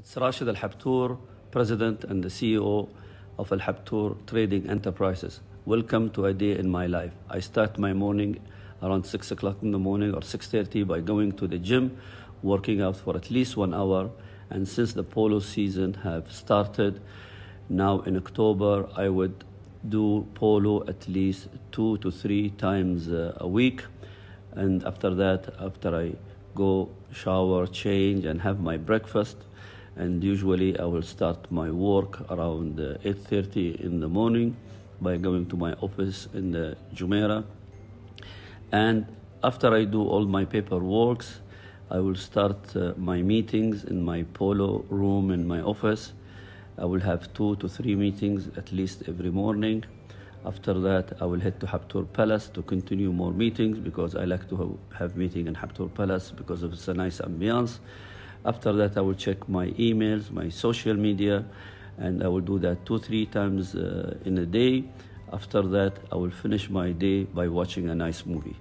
It's Rashid Al Habtoor, President and the CEO of Al Habtoor Trading Enterprises. Welcome to a day in my life. I start my morning around 6 o'clock in the morning or 6.30 by going to the gym, working out for at least one hour. And since the polo season have started, now in October, I would do polo at least two to three times uh, a week. And after that, after I go shower, change, and have my breakfast, and usually I will start my work around 8.30 in the morning by going to my office in the Jumeirah. And after I do all my paperwork, I will start uh, my meetings in my polo room in my office. I will have two to three meetings at least every morning. After that, I will head to Habtoor Palace to continue more meetings because I like to have meeting in Habtoor Palace because of it's a nice ambiance. After that, I will check my emails, my social media, and I will do that two, three times uh, in a day. After that, I will finish my day by watching a nice movie.